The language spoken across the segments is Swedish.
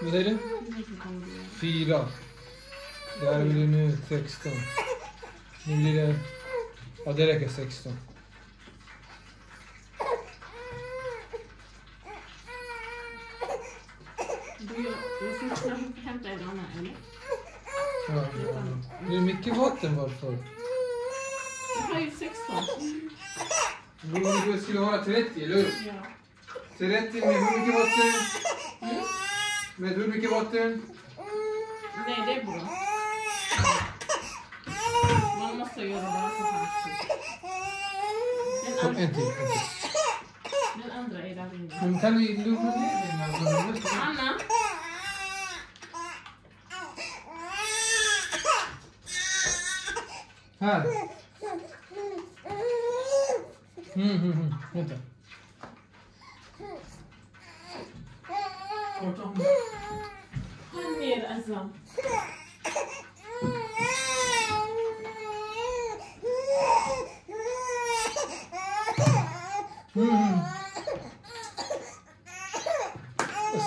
Güzelim. Fiilan. Derbilini sexton. Milliler. Adereke sexton. Ja, ja. Det är mycket vatten varför. Det här är ju 16. L'uomo di due schili ora Tretti, Elur. Tretti, mehdur iki bottun. Mehdur iki bottun. Neydi bu? Mama sayıyordu bana Çok enti. Ben Andra eğlendim. Mümkün değil, Elur mu değil? Anna. Ha. ممتاز أمير أزام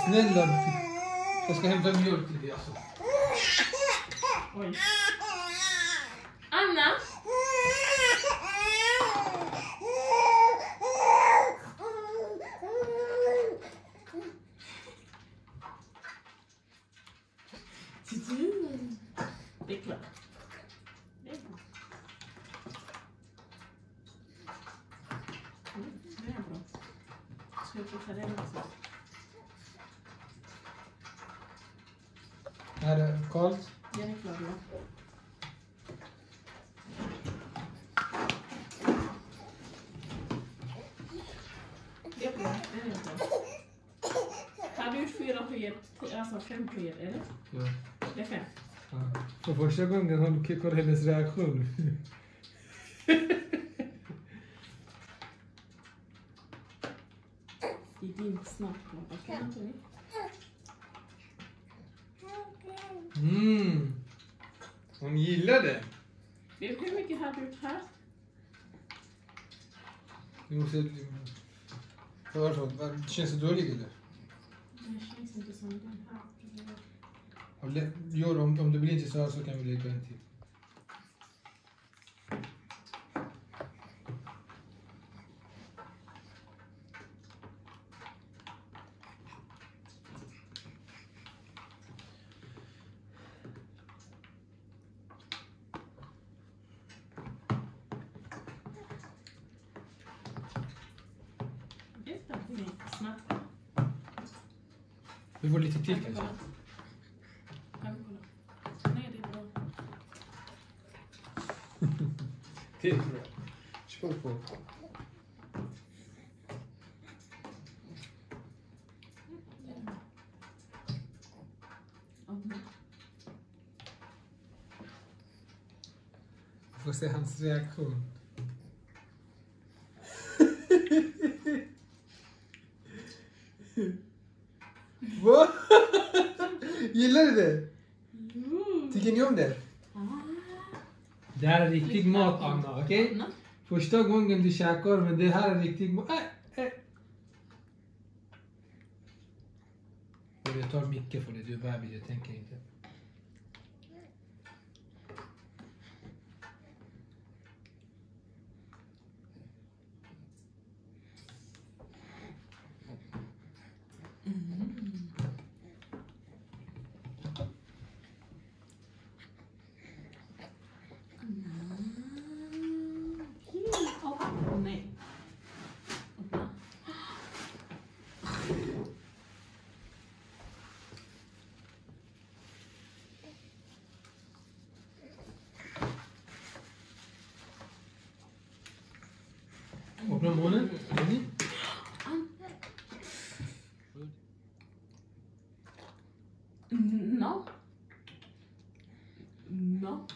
Snälla, jag ska hämta mjölk till dig alltså. Oj. Jag? Här är kallt. Den är klar, ja. Det du gjort fyra sked, alltså fem sked, eller? Ja. Det är fem. Ja. För första gången kickat hennes reaktion. Är din snabbmat. Okej, Anthony? Mm. Hon gillar det. Vet du hur mycket har du här? Du måste... Varför? Känns det dåligt eller? Det känns inte som den här. Gör om, om det blir inte så här så kan vi lägga en till. Vi får lite till kanske. Nej, det är bra. Till tror jag. Kör på. Vi får se hans reaktion. Gillar du det? Mm. Tycker ni om det? Här är riktig mat, Anna. Okej? Öppna. Första gången du käkar, men det här är riktig mat. Äh, äh. Jag tar mycket för det, du är bebis, jag tänker inte. 뭐는? 뭐니? No. No.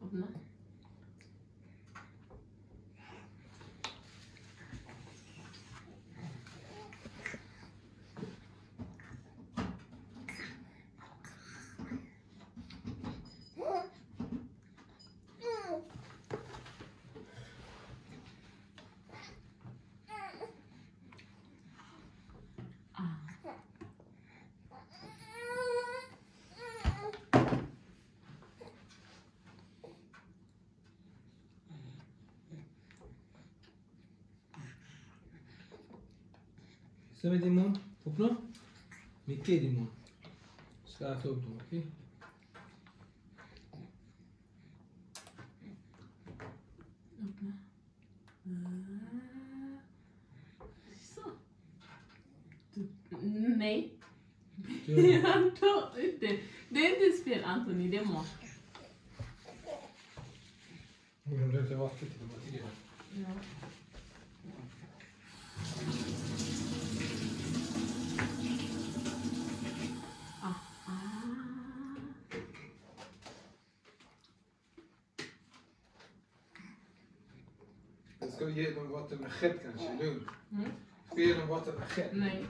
없나? سمعت المهم وكنا ميكيد المهم ساعة توبتم اوكي Nej. Jag tar ut det. Det är kan je doen wat een gek kan je doen? Nee. dan wat hm? een gek. Nee.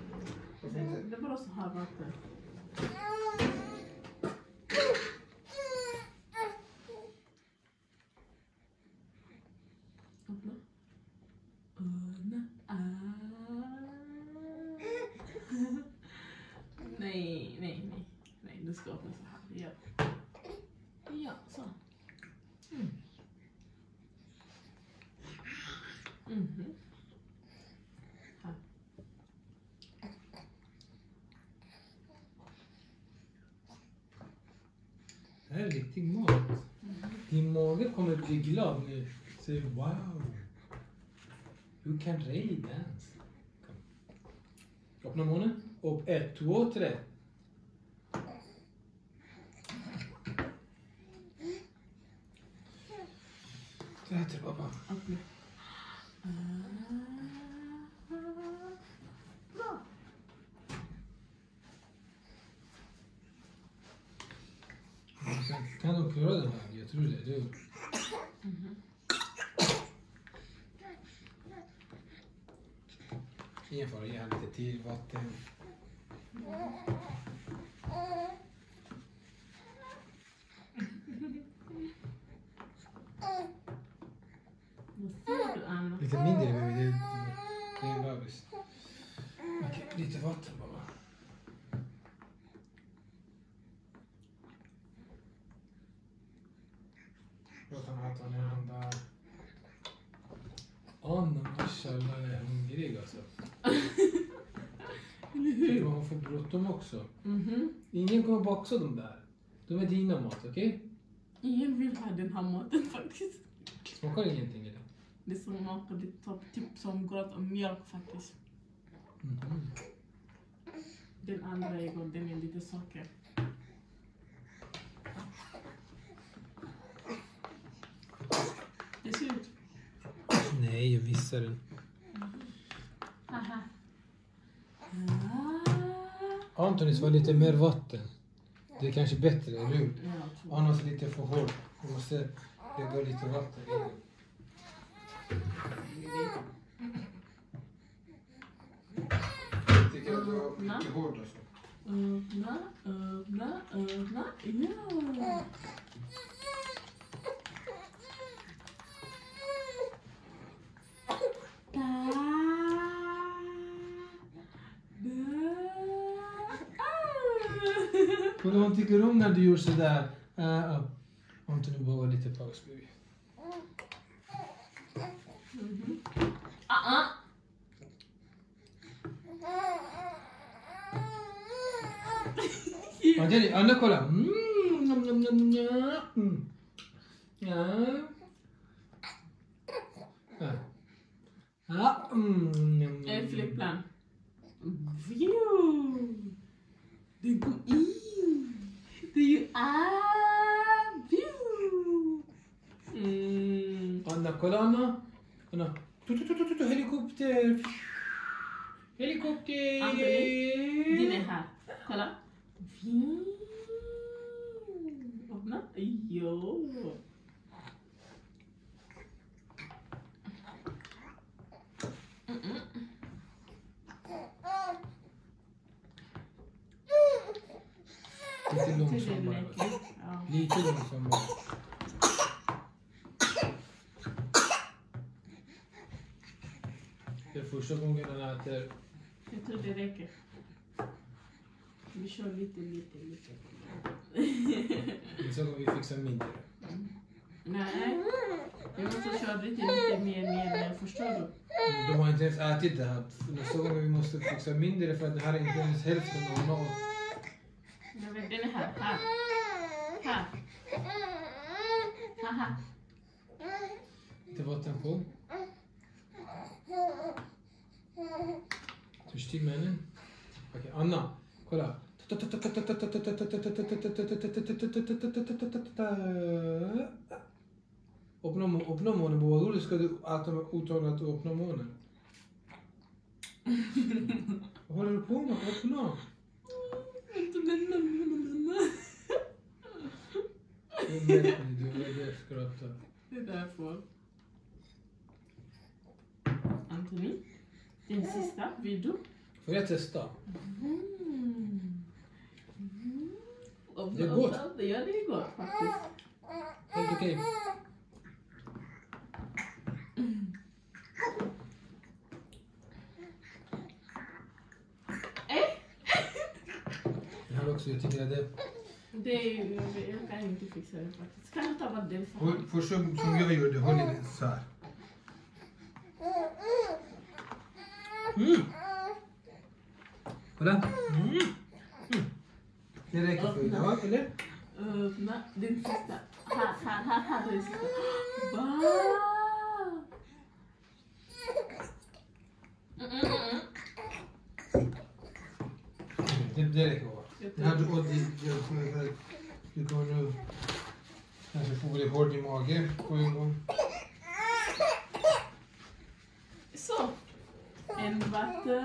Nee, nee, nee. Nee, dat is niet. Ja. Ja, zo. Hm. Mm -hmm. Det här är riktig mat. Din mage kommer bli glad nu. Säg wow. You can really dance. Kom. Öppna munnen. Och ett, två, tre. Det här till pappa. Öppna. Ah. Bra. Kan, kan de tror det. Du. Ingen fara, ge han lite till vatten. Lite mindre baby, det, det är en bebis. Okej, lite vatten bara. Låt han äta när han där. Anna mashallah är hungrig alltså. Tycker hon får bråttom också. Mhm. Ingen kommer boxa dem där. De är dina mat, okej? Ingen vill ha den här maten faktiskt. Smakar ingenting eller? Det smakar lite typ som gröt och mjölk faktiskt. Mhm. Den andra är god, den är lite socker. Nej, jag visste den. Haha. Ah. Antonis var lite mer vatten. Det är kanske bättre, eller hur? Annars är lite för hård. Du måste lägga lite vatten i den. Tycker att du var mycket hård alltså. Öppna, öppna, öppna. Ja. Hon tycker om när du gör sådär. Uh, uh. Antoni bara lite paus baby. Ah, ah. Antoni, Anna kolla. Mm. Mm. Ja. una colonna, una tu tu tu tu tu helikopter. Helikopter. Andrei, yine ha. Kola. Ona. Yo. Neyse olmuş ama. Neyse olmuş ama. Första gången han äter. Jag tror det räcker. Vi kör lite, lite, lite. Nästa gång vi fixar mindre. Nej. Vi måste köra lite, lite mer, mer, mer. Förstår du? De har inte ens ätit det här. Nästa gång vi måste fixa mindre för att det här är inte ens hälften av. Jag vet, Den är här. Här. Här. Haha. Lite vatten på. Törstig mannen. Okej, Anna. Kolla. Öppna, munnen, öppna munnen. Vad roligt ska du äta med utan att öppna munnen? Vad håller du på med? Öppna! Du är märklig, du är skrattar. Det är därför. Anthony, din sista video. Får jag testa? Mm. Mm. Det är gott. Ja, det är gott faktiskt. Helt okej. Eh? Det här också, jag tycker att det... Det är ju, jag kan inte fixa det faktiskt. Kan du ta bort den? Försök som jag gjorde, håll i den så här. うんほらうん Nereye kafayı ne var öyle? Na, den sista. Ha, ha, ha, ha, då är sista. Va! Det blir det kvar. När du åt ditt kommer nu kanske få bli hård i magen på en gång. Emre baktı.